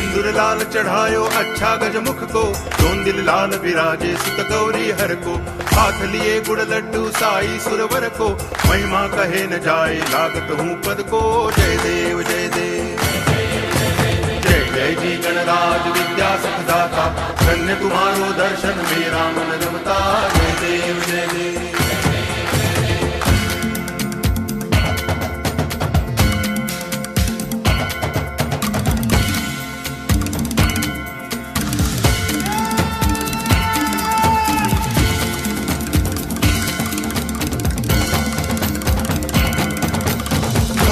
सिंदूर लाल चढ़ायो अच्छा गज मुख को। दोन दिल लाल विराजे सुत गौरी हर को। हाथ लिए गुड़ लड्डू साई सुरवर को। महिमा कहे न जाए लागत हूँ पद को। जय देव जय देव। जय जय जी गणराज विद्या सुखदाता। धन्य तुम्हारो दर्शन, मेरा मन रमता। जय देव जय देव।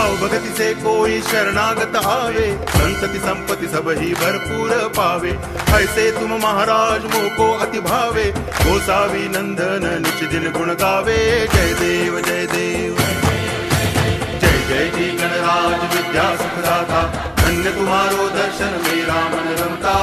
भाव भगति से कोई शरणागत आवे। संतति संपत्ति सब ही भरपूर पावे। ऐसे तुम महाराज मोको अति भावे गोसावी नंदन निच दिन गुण गावे। जय देव जय देव। जय जय जी गणराज विद्या सुखदाता धन्य तुम्हारो दर्शन मेरा मन रमता।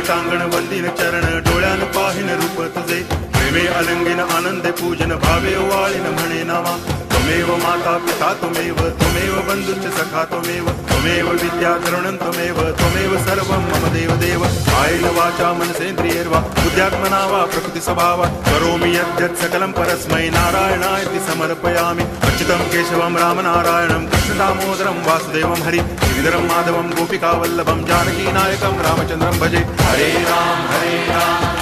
टांगण वंदिन चरण डोळ्यान पाहिन रूप तुझे. प्रेमे अलंगिन आनंदे पूजन भावे वाळीन म्हणे नामा त्वमेव माता पिता, त्वमेव त्वमेव बंधुश्च सखा, त्वमेव त्वमेव विद्या तरुणं, त्वमेव त्वमेव सर्वं मम देव देव कायेन वाचा मनसेन्द्रियैर्वा बुद्ध्यात्मना वा प्रकृति स्वभावा करोमि यद्यत् सकलं परस्मै नारायणायति समर्पयामि। अच्युतं केशवं, रामनारायणं, कृष्णदामोदरं, वासुदेवं हरि, श्रीधरं, माधवं, गोपिकावल्लभं, जानकीनायकं, रामचन्द्रं भजे। हरे राम हरे राम।